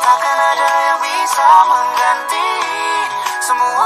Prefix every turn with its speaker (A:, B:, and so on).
A: Takkan ada yang bisa mengganti semua